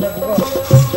Never was.